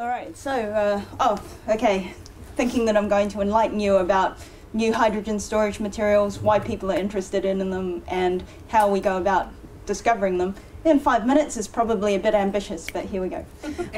All right, so, uh, oh, okay, thinking that I'm going to enlighten you about new hydrogen storage materials, why people are interested in them, and how we go about discovering them in five minutes is probably a bit ambitious, but here we go.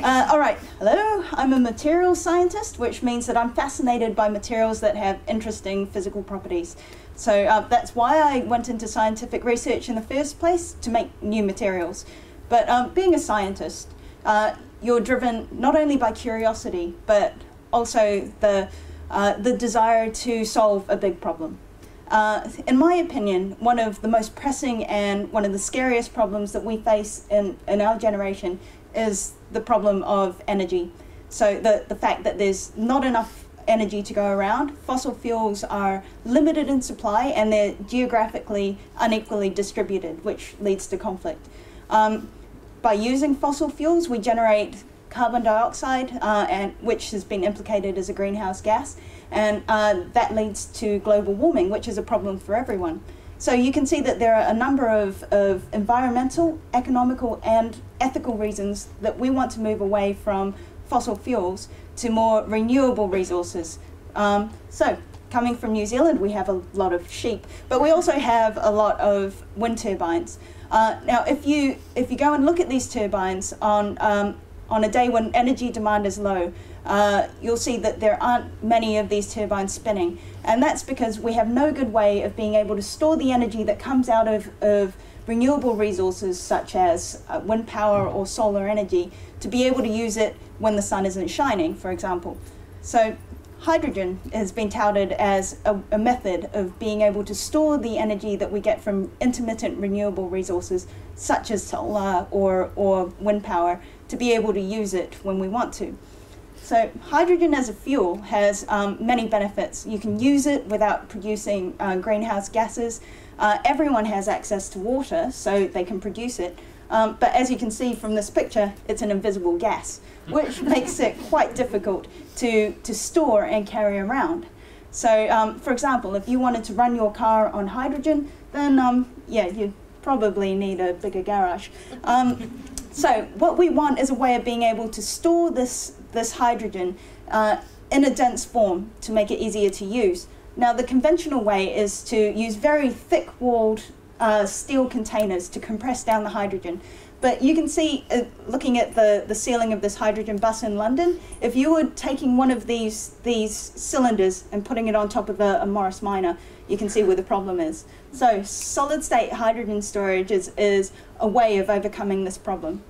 Uh, all right, hello, I'm a materials scientist, which means that I'm fascinated by materials that have interesting physical properties. So uh, that's why I went into scientific research in the first place, to make new materials. But um, being a scientist, uh, you're driven not only by curiosity, but also the, uh, the desire to solve a big problem. Uh, in my opinion, one of the most pressing and one of the scariest problems that we face in, in our generation is the problem of energy. So the, the fact that there's not enough energy to go around, fossil fuels are limited in supply and they're geographically unequally distributed, which leads to conflict. Um, by using fossil fuels, we generate carbon dioxide, uh, and which has been implicated as a greenhouse gas, and uh, that leads to global warming, which is a problem for everyone. So you can see that there are a number of, of environmental, economical, and ethical reasons that we want to move away from fossil fuels to more renewable resources. Um, so coming from New Zealand, we have a lot of sheep, but we also have a lot of wind turbines. Uh, now, if you if you go and look at these turbines on um, on a day when energy demand is low, uh, you'll see that there aren't many of these turbines spinning. And that's because we have no good way of being able to store the energy that comes out of, of renewable resources such as uh, wind power or solar energy to be able to use it when the sun isn't shining, for example. So hydrogen has been touted as a, a, method of being able to store the energy that we get from intermittent renewable resources such as solar or, or wind power to be able to use it when we want to. So hydrogen as a fuel has um, many benefits. You can use it without producing uh, greenhouse gases. Uh, everyone has access to water, so they can produce it. Um, but as you can see from this picture, it's an invisible gas, which makes it quite difficult to, to store and carry around. So, um, for example, if you wanted to run your car on hydrogen, then um, yeah, you probably need a bigger garage. So what we want is a way of being able to store this, this hydrogen uh, in a dense form to make it easier to use. Now the conventional way is to use very thick-walled uh, steel containers to compress down the hydrogen. But you can see, uh, looking at the, the ceiling of this hydrogen bus in London, if you were taking one of these, these cylinders and putting it on top of a, a Morris Minor, you can see where the problem is. So solid state hydrogen storage is, is a way of overcoming this problem.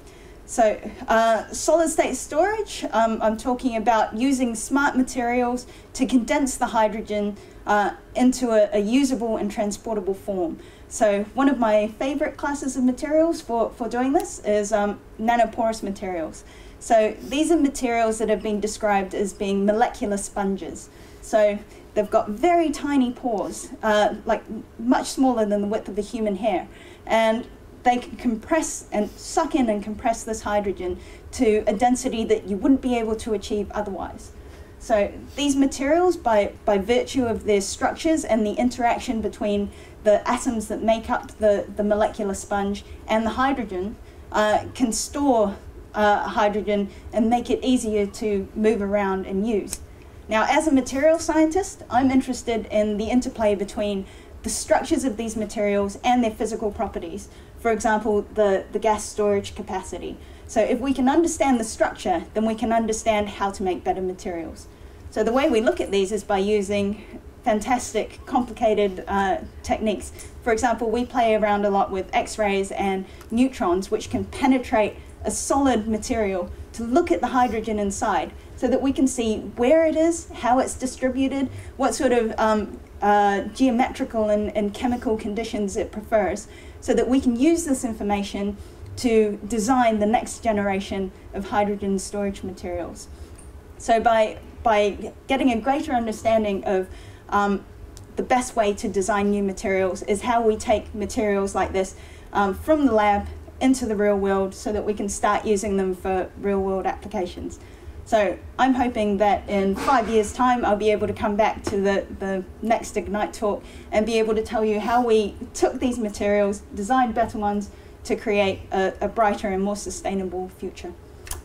So uh, solid state storage, um, I'm talking about using smart materials to condense the hydrogen uh, into a, a, usable and transportable form. So one of my favorite classes of materials for, for doing this is um, nanoporous materials. So these are materials that have been described as being molecular sponges. So they've got very tiny pores, uh, like much smaller than the width of a human hair. And they can compress and suck in and compress this hydrogen to a density that you wouldn't be able to achieve otherwise. So these materials, by, by virtue of their structures and the interaction between the atoms that make up the, the molecular sponge and the hydrogen, uh, can store uh, hydrogen and make it easier to move around and use. Now, as a material scientist, I'm interested in the interplay between the structures of these materials and their physical properties. For example, the, the gas storage capacity. So if we can understand the structure, then we can understand how to make better materials. So the way we look at these is by using fantastic, complicated uh, techniques. For example, we play around a lot with X-rays and neutrons, which can penetrate a solid material to look at the hydrogen inside so that we can see where it is, how it's distributed, what sort of um, uh, geometrical and, and chemical conditions it prefers, so that we can use this information to design the next generation of hydrogen storage materials. So by, by getting a greater understanding of um, the best way to design new materials is how we take materials like this um, from the lab into the real world so that we can start using them for real world applications. So I'm hoping that in five years' time, I'll be able to come back to the, the next Ignite talk and be able to tell you how we took these materials, designed better ones to create a, a brighter and more sustainable future.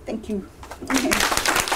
Thank you.